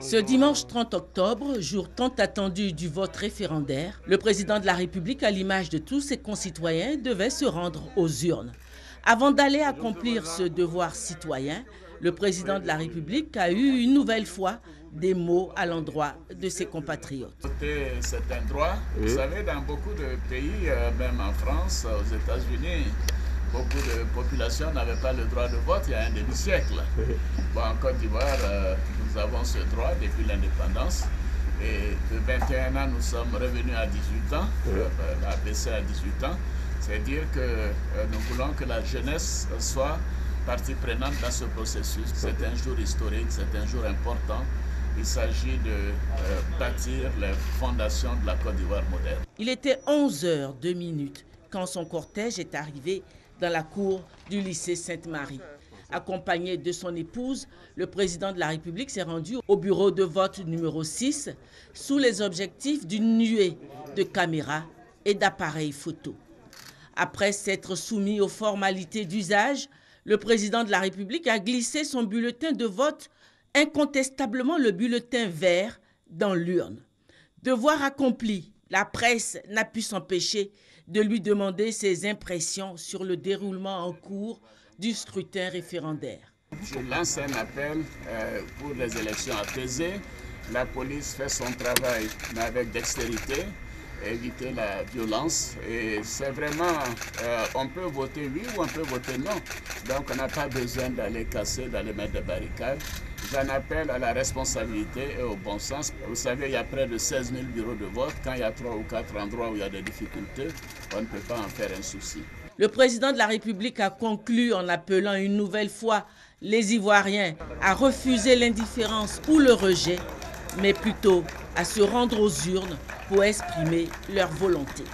Ce dimanche 30 octobre, jour tant attendu du vote référendaire, le président de la République, à l'image de tous ses concitoyens, devait se rendre aux urnes. Avant d'aller accomplir ce devoir citoyen, le président de la République a eu une nouvelle fois des mots à l'endroit de ses compatriotes. C'est un droit. Vous savez, dans beaucoup de pays, euh, même en France, aux États-Unis, beaucoup de populations n'avaient pas le droit de vote il y a un demi-siècle. Bon, en Côte d'Ivoire, euh, nous avons ce droit depuis l'indépendance. Et de 21 ans, nous sommes revenus à 18 ans, euh, à baisser à 18 ans. C'est dire que euh, nous voulons que la jeunesse soit partie prenante dans ce processus. C'est un jour historique, c'est un jour important. Il s'agit de bâtir les fondations de la Côte d'Ivoire moderne. Il était 11 h 2 minutes quand son cortège est arrivé dans la cour du lycée Sainte-Marie. Accompagné de son épouse, le président de la République s'est rendu au bureau de vote numéro 6 sous les objectifs d'une nuée de caméras et d'appareils photo. Après s'être soumis aux formalités d'usage, le président de la République a glissé son bulletin de vote, incontestablement le bulletin vert, dans l'urne. Devoir accompli, la presse n'a pu s'empêcher de lui demander ses impressions sur le déroulement en cours du scrutin référendaire. Je lance un appel euh, pour les élections apaisées. La police fait son travail, mais avec dextérité, éviter la violence. Et c'est vraiment, euh, on peut voter oui ou on peut voter non. Donc on n'a pas besoin d'aller casser, d'aller mettre des barricades. J'en appelle à la responsabilité et au bon sens. Vous savez, il y a près de 16 000 bureaux de vote. Quand il y a trois ou quatre endroits où il y a des difficultés, on ne peut pas en faire un souci. Le président de la République a conclu en appelant une nouvelle fois les Ivoiriens à refuser l'indifférence ou le rejet, mais plutôt à se rendre aux urnes pour exprimer leur volonté.